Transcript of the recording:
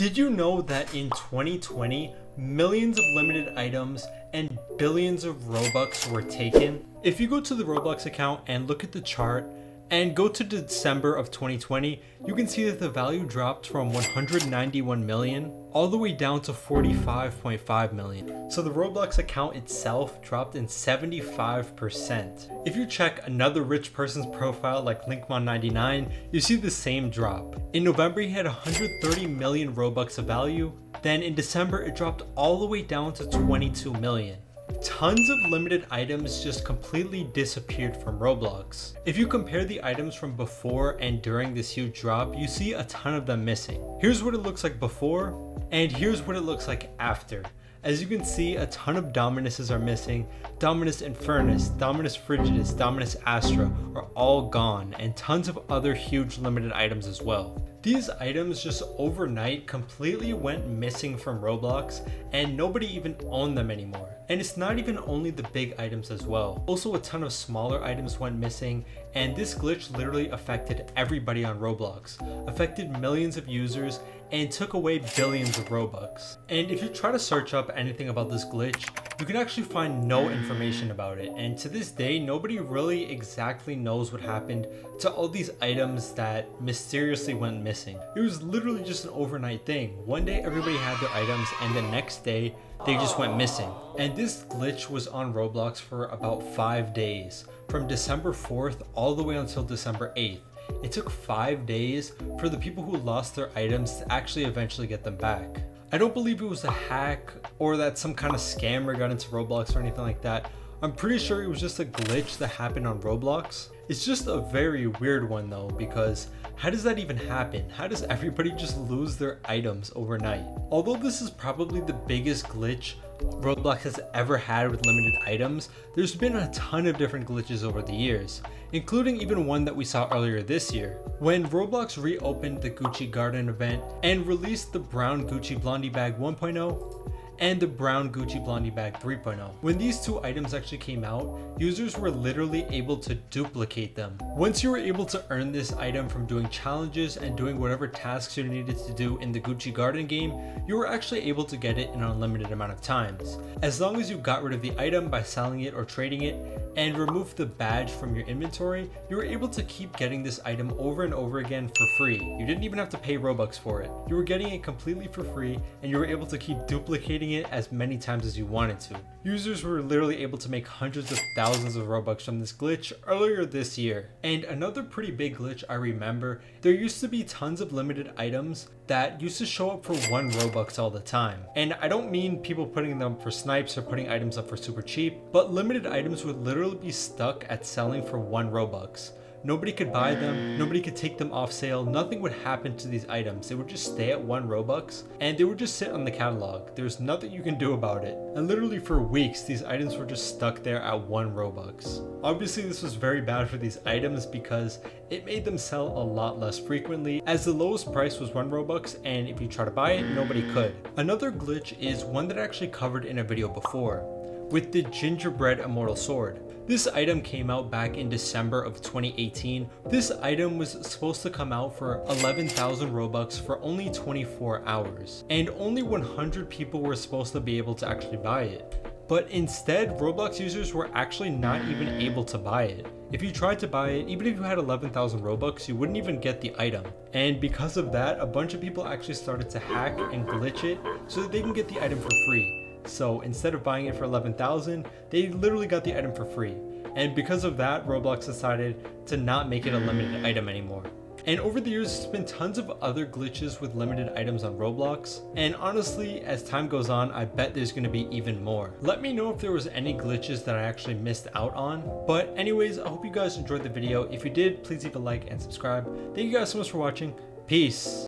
Did you know that in 2020, millions of limited items and billions of Robux were taken? If you go to the Roblox account and look at the chart, and go to December of 2020, you can see that the value dropped from 191 million all the way down to 45.5 million. So the Roblox account itself dropped in 75%. If you check another rich person's profile like Linkmon99, you see the same drop. In November, he had 130 million Robux of value. Then in December, it dropped all the way down to 22 million tons of limited items just completely disappeared from Roblox. If you compare the items from before and during this huge drop, you see a ton of them missing. Here's what it looks like before, and here's what it looks like after. As you can see, a ton of Dominuses are missing. Dominus Infernus, Dominus Frigidus, Dominus Astra are all gone, and tons of other huge limited items as well. These items just overnight completely went missing from Roblox, and nobody even owned them anymore. And it's not even only the big items as well. Also a ton of smaller items went missing and this glitch literally affected everybody on Roblox, affected millions of users and took away billions of Robux. And if you try to search up anything about this glitch, you can actually find no information about it. And to this day, nobody really exactly knows what happened to all these items that mysteriously went missing. It was literally just an overnight thing. One day everybody had their items and the next day they just went missing. And this glitch was on Roblox for about five days, from December 4th all the way until December 8th. It took five days for the people who lost their items to actually eventually get them back. I don't believe it was a hack or that some kind of scammer got into Roblox or anything like that. I'm pretty sure it was just a glitch that happened on Roblox. It's just a very weird one though because how does that even happen? How does everybody just lose their items overnight? Although this is probably the biggest glitch Roblox has ever had with limited items, there's been a ton of different glitches over the years, including even one that we saw earlier this year. When Roblox reopened the Gucci Garden event and released the brown Gucci Blondie Bag 1.0, and the brown Gucci Blondie bag 3.0. When these two items actually came out, users were literally able to duplicate them. Once you were able to earn this item from doing challenges and doing whatever tasks you needed to do in the Gucci Garden game, you were actually able to get it in an unlimited amount of times. As long as you got rid of the item by selling it or trading it, and removed the badge from your inventory, you were able to keep getting this item over and over again for free. You didn't even have to pay Robux for it. You were getting it completely for free and you were able to keep duplicating it as many times as you wanted to. Users were literally able to make hundreds of thousands of Robux from this glitch earlier this year. And another pretty big glitch I remember, there used to be tons of limited items that used to show up for one Robux all the time. And I don't mean people putting them for snipes or putting items up for super cheap, but limited items would literally be stuck at selling for one Robux. Nobody could buy them, nobody could take them off sale, nothing would happen to these items. They would just stay at one Robux and they would just sit on the catalog. There's nothing you can do about it. And literally for weeks, these items were just stuck there at one Robux. Obviously this was very bad for these items because it made them sell a lot less frequently as the lowest price was one Robux and if you try to buy it, nobody could. Another glitch is one that I actually covered in a video before with the gingerbread immortal sword. This item came out back in December of 2018. This item was supposed to come out for 11,000 Robux for only 24 hours, and only 100 people were supposed to be able to actually buy it. But instead, Roblox users were actually not even able to buy it. If you tried to buy it, even if you had 11,000 Robux, you wouldn't even get the item. And because of that, a bunch of people actually started to hack and glitch it so that they can get the item for free. So instead of buying it for 11,000, they literally got the item for free. And because of that, Roblox decided to not make it a limited item anymore. And over the years, there's been tons of other glitches with limited items on Roblox. And honestly, as time goes on, I bet there's gonna be even more. Let me know if there was any glitches that I actually missed out on. But anyways, I hope you guys enjoyed the video. If you did, please leave a like and subscribe. Thank you guys so much for watching. Peace.